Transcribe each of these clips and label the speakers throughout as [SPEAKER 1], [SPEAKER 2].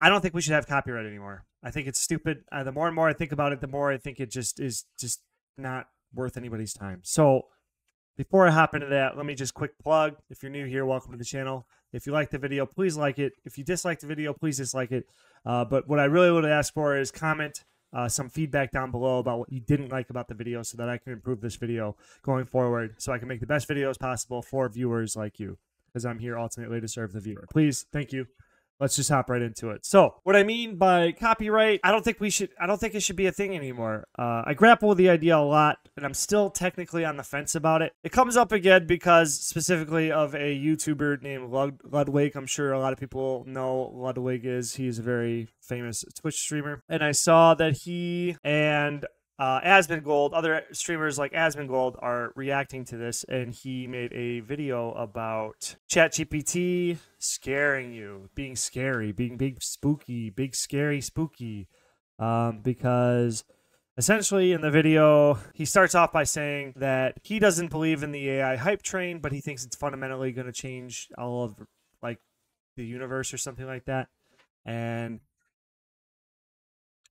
[SPEAKER 1] I don't think we should have copyright anymore. I think it's stupid. Uh, the more and more I think about it, the more I think it just is just not worth anybody's time. So before I hop into that, let me just quick plug. If you're new here, welcome to the channel. If you like the video, please like it. If you dislike the video, please dislike it. Uh, but what I really would ask for is comment uh, some feedback down below about what you didn't like about the video so that I can improve this video going forward so I can make the best videos possible for viewers like you because I'm here ultimately to serve the viewer. Please, thank you let's just hop right into it. So, what I mean by copyright, I don't think we should. I don't think it should be a thing anymore. Uh, I grapple with the idea a lot, and I'm still technically on the fence about it. It comes up again because specifically of a YouTuber named Lud- Ludwig. I'm sure a lot of people know Ludwig is. He's a very famous Twitch streamer, and I saw that he and uh, Asmongold, other streamers like Asmongold are reacting to this, and he made a video about ChatGPT scaring you, being scary, being big spooky, big scary spooky, um, because essentially in the video he starts off by saying that he doesn't believe in the AI hype train, but he thinks it's fundamentally going to change all of like the universe or something like that, and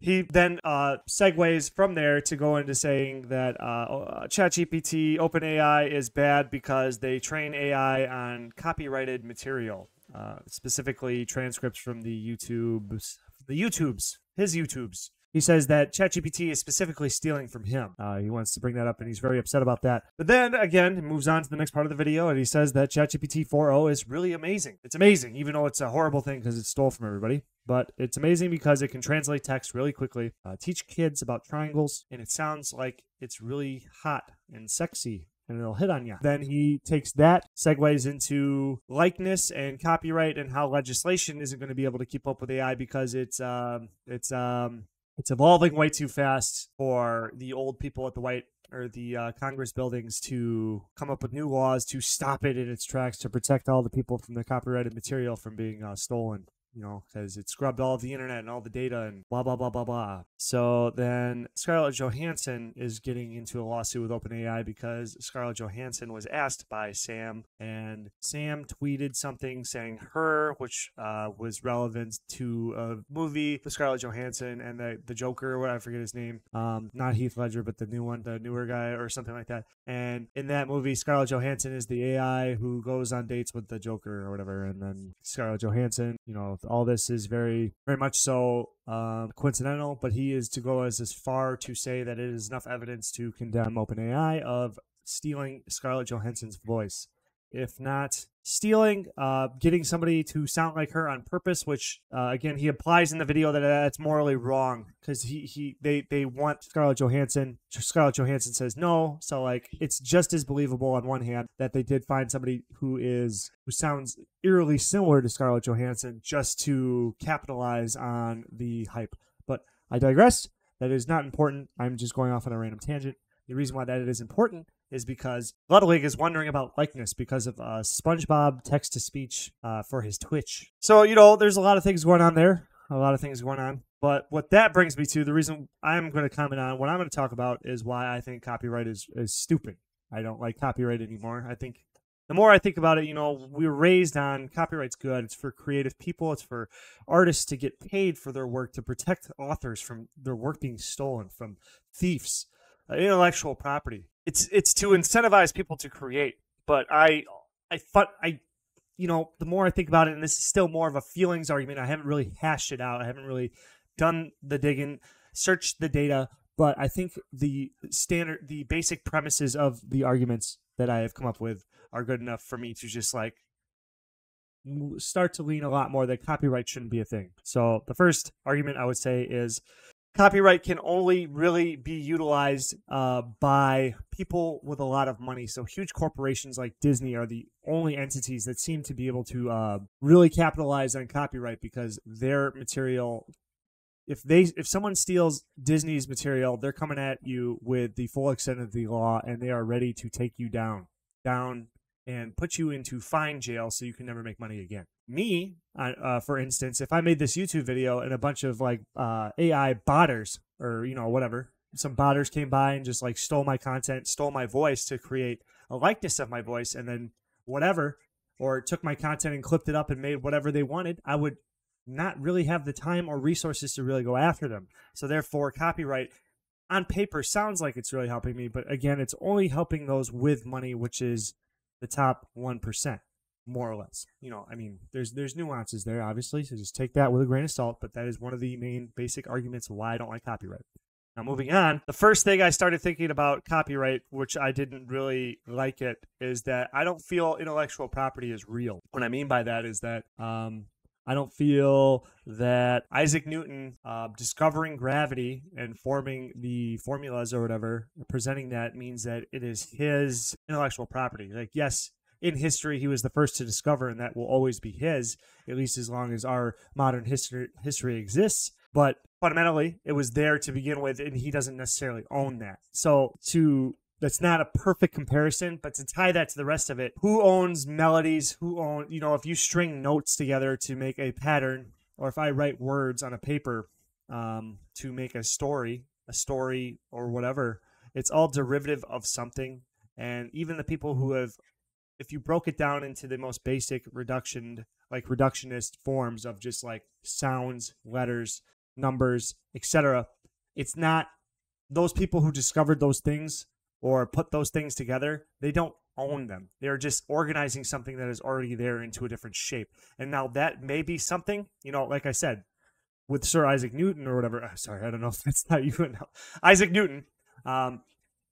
[SPEAKER 1] he then uh, segues from there to go into saying that uh, uh ChatGPT, OpenAI is bad because they train AI on copyrighted material, uh, specifically transcripts from the YouTubes, the YouTubes, his YouTubes. He says that ChatGPT is specifically stealing from him. Uh, he wants to bring that up and he's very upset about that. But then again, he moves on to the next part of the video and he says that ChatGPT 4.0 is really amazing. It's amazing, even though it's a horrible thing because it stole from everybody. But it's amazing because it can translate text really quickly, uh, teach kids about triangles, and it sounds like it's really hot and sexy and it'll hit on you. Then he takes that, segues into likeness and copyright and how legislation isn't going to be able to keep up with AI because it's um, it's um, it's evolving way too fast for the old people at the white or the uh, Congress buildings to come up with new laws to stop it in its tracks to protect all the people from the copyrighted material from being uh, stolen you know, because it scrubbed all of the internet and all the data and blah, blah, blah, blah, blah. So then Scarlett Johansson is getting into a lawsuit with OpenAI because Scarlett Johansson was asked by Sam, and Sam tweeted something saying her, which uh, was relevant to a movie with Scarlett Johansson and the, the Joker, what I forget his name, um, not Heath Ledger, but the new one, the newer guy or something like that. And in that movie, Scarlett Johansson is the AI who goes on dates with the Joker or whatever, and then Scarlett Johansson, you know, all this is very, very much so um, coincidental, but he is to go as, as far to say that it is enough evidence to condemn OpenAI of stealing Scarlett Johansson's voice. If not stealing, uh, getting somebody to sound like her on purpose, which uh, again he applies in the video that that's morally wrong because he he they they want Scarlett Johansson. Scarlett Johansson says no, so like it's just as believable on one hand that they did find somebody who is who sounds eerily similar to Scarlett Johansson just to capitalize on the hype. But I digress. That is not important. I'm just going off on a random tangent. The reason why that is important is because Ludwig is wondering about likeness because of uh, SpongeBob text to speech uh, for his Twitch. So, you know, there's a lot of things going on there, a lot of things going on. But what that brings me to, the reason I'm going to comment on, what I'm going to talk about is why I think copyright is, is stupid. I don't like copyright anymore. I think the more I think about it, you know, we were raised on copyright's good. It's for creative people, it's for artists to get paid for their work, to protect authors from their work being stolen, from thieves, uh, intellectual property it's it's to incentivize people to create. But I I thought I you know, the more I think about it, and this is still more of a feelings argument, I haven't really hashed it out. I haven't really done the digging, searched the data, but I think the standard, the basic premises of the arguments that I have come up with are good enough for me to just like start to lean a lot more that copyright shouldn't be a thing. So the first argument I would say is copyright can only really be utilized uh, by people with a lot of money. So huge corporations like Disney are the only entities that seem to be able to uh, really capitalize on copyright because their material. If they if someone steals Disney's material, they're coming at you with the full extent of the law, and they are ready to take you down, down, and put you into fine jail so you can never make money again me, uh, for instance, if I made this YouTube video and a bunch of like uh, AI botters or you know whatever, some botters came by and just like stole my content, stole my voice to create a likeness of my voice, and then whatever, or took my content and clipped it up and made whatever they wanted, I would not really have the time or resources to really go after them. So therefore, copyright on paper sounds like it's really helping me, but again, it's only helping those with money, which is the top one percent, more or less. You know, I mean, there's there's nuances there, obviously, so just take that with a grain of salt. But that is one of the main basic arguments why I don't like copyright. Now, moving on, the first thing I started thinking about copyright, which I didn't really like it, is that I don't feel intellectual property is real. What I mean by that is that um, I don't feel that Isaac Newton uh, discovering gravity and forming the formulas or whatever, presenting that means that it is his intellectual property. Like, yes, in history, he was the first to discover, and that will always be his, at least as long as our modern history history exists. But fundamentally, it was there to begin with, and he doesn't necessarily own that. So to that's not a perfect comparison, but to tie that to the rest of it, who owns melodies? Who own, you know, if you string notes together to make a pattern, or if I write words on a paper um, to make a story, a story or whatever, it's all derivative of something. And even the people who have, if you broke it down into the most basic reduction, like reductionist forms of just like sounds, letters, numbers, etc., it's not those people who discovered those things or put those things together, they don't own them. They're just organizing something that is already there into a different shape. And now that may be something, you know, like I said, with Sir Isaac Newton or whatever. Uh, sorry, I don't know if that's not you. Isaac Newton, um,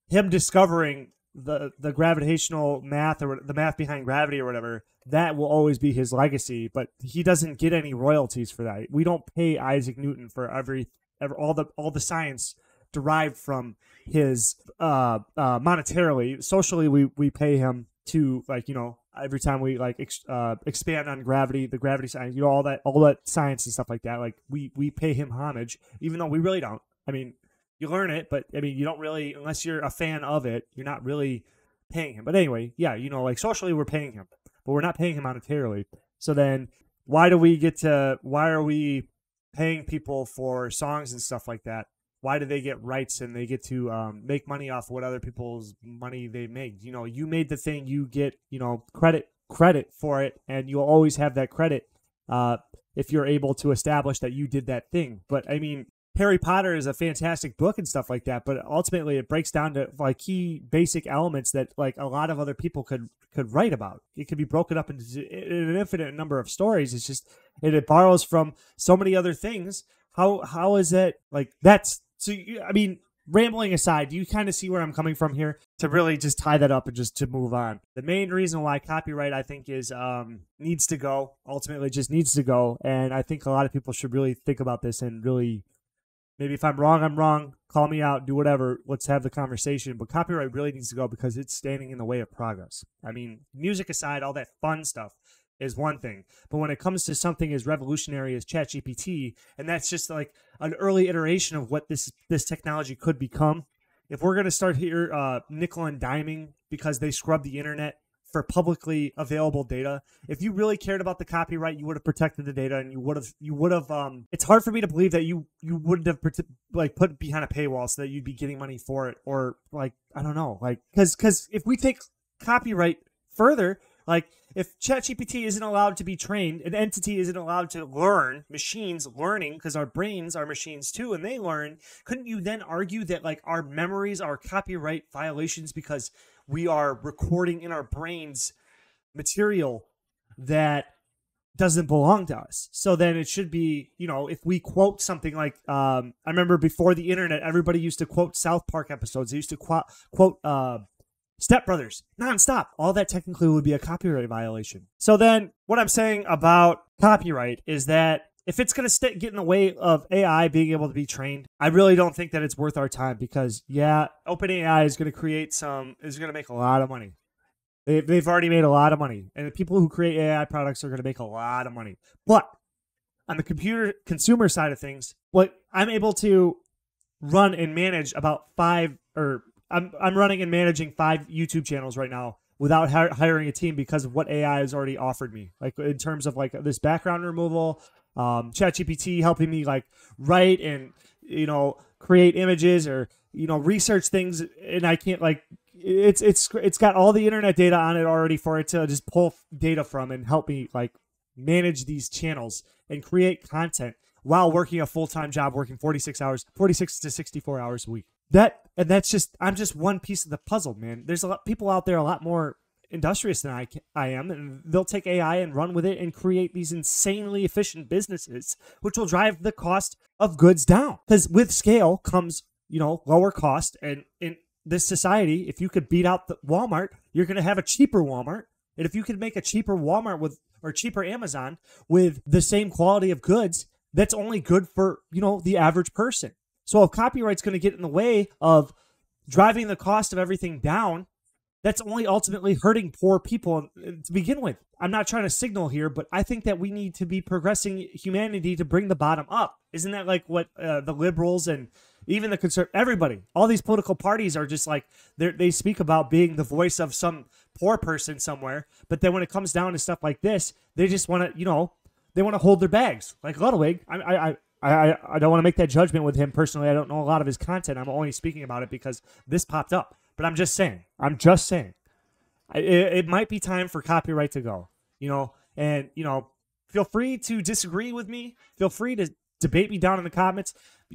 [SPEAKER 1] him discovering the the gravitational math or the math behind gravity or whatever, that will always be his legacy. But he doesn't get any royalties for that. We don't pay Isaac Newton for every, every all the all the science derived from his uh, uh, monetarily. Socially, we we pay him to like you know every time we like ex- uh, expand on gravity, the gravity science, you know all that all that science and stuff like that. Like we we pay him homage, even though we really don't. I mean, you learn it, but I mean you don't really unless you're a fan of it, you're not really paying him. But anyway, yeah, you know like socially we're paying him, but we're not paying him monetarily. So then why do we get to why are we paying people for songs and stuff like that why do they get rights and they get to um, make money off what other people's money they made? You know, you made the thing, you get you know credit credit for it, and you'll always have that credit uh, if you're able to establish that you did that thing. But I mean, Harry Potter is a fantastic book and stuff like that, but ultimately it breaks down to like key basic elements that like a lot of other people could could write about. It could be broken up into an infinite number of stories. It's just it borrows from so many other things. How how is it like that's so, I mean, rambling aside, do you kind of see where I'm coming from here? To really just tie that up and just to move on. The main reason why copyright, I think, is um, needs to go. Ultimately, just needs to go. And I think a lot of people should really think about this and really, maybe if I'm wrong, I'm wrong. Call me out, do whatever. Let's have the conversation. But copyright really needs to go because it's standing in the way of progress. I mean, music aside, all that fun stuff is one thing. But when it comes to something as revolutionary as ChatGPT, and that's just like an early iteration of what this this technology could become, if we're going to start here uh, nickel and diming because they scrub the internet for publicly available data, if you really cared about the copyright, you would have protected the data, and you would have you would have. Um, it's hard for me to believe that you you wouldn't have like put behind a paywall so that you'd be getting money for it, or like I don't know, like because because if we take copyright further like if ChatGPT isn't allowed to be trained, an entity isn't allowed to learn, machines learning because our brains are machines too and they learn, couldn't you then argue that like our memories are copyright violations because we are recording in our brains material that doesn't belong to us. So then it should be, you know, if we quote something like, um, I remember before the internet, everybody used to quote South Park episodes. They used to quote, quote, uh, Step Brothers, nonstop. All that technically would be a copyright violation. So then, what I'm saying about copyright is that if it's going to get in the way of AI being able to be trained, I really don't think that it's worth our time because, yeah, OpenAI is going to create some, is going to make a lot of money. They've, they've already made a lot of money. And the people who create AI products are going to make a lot of money. But on the computer consumer side of things, what I'm able to run and manage about five or I'm I'm running and managing five YouTube channels right now without hiring a team because of what AI has already offered me. Like in terms of like this background removal, um, ChatGPT helping me like write and you know create images or you know research things, and I can't like it's it's it's got all the internet data on it already for it to just pull data from and help me like manage these channels and create content while working a full-time job working 46 hours 46 to 64 hours a week. That and that's just i'm just one piece of the puzzle man. There's a lot people out there a lot more industrious than I, I am and they'll take ai and run with it and create these insanely efficient businesses which will drive the cost of goods down. Because with scale comes you know lower cost and in this society if you could beat out the walmart you're going to have a cheaper walmart. And if you could make a cheaper walmart with or cheaper amazon with the same quality of goods that's only good for you know the average person. So if copyright's going to get in the way of driving the cost of everything down that's only ultimately hurting poor people to begin with. I'm not trying to signal here, but I think that we need to be progressing humanity to bring the bottom up. Isn't that like what uh, the liberals and even the conservative, everybody, all these political parties are just like they speak about being the voice of some poor person somewhere, but then when it comes down to stuff like this, they just want to, you know, they want to hold their bags. Like Ludwig, I, I, I, I don't want to make that judgment with him personally. I don't know a lot of his content. I'm only speaking about it because this popped up. But I'm just saying. I'm just saying. It, it might be time for copyright to go. You know, and you know, feel free to disagree with me. Feel free to debate me down in the comments.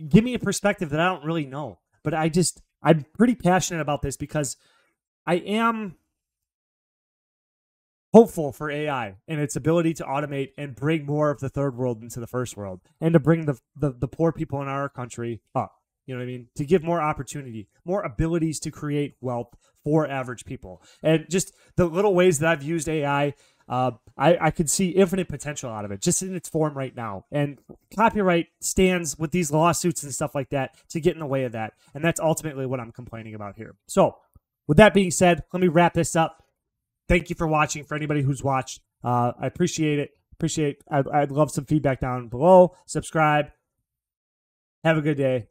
[SPEAKER 1] Give me a perspective that I don't really know. But I just I'm pretty passionate about this because I am hopeful for AI and its ability to automate and bring more of the third world into the first world and to bring the, the, the poor people in our country up. You know what I mean? To give more opportunity, more abilities to create wealth for average people. And just the little ways that I've used AI, uh, I, I could see infinite potential out of it just in its form right now. And copyright stands with these lawsuits and stuff like that to get in the way of that. And that's ultimately what I'm complaining about here. So, with that being said, let me wrap this up. Thank you for watching. For anybody who's watched, uh, I appreciate it. Appreciate. I'd, I'd love some feedback down below. Subscribe. Have a good day.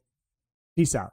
[SPEAKER 1] Peace out.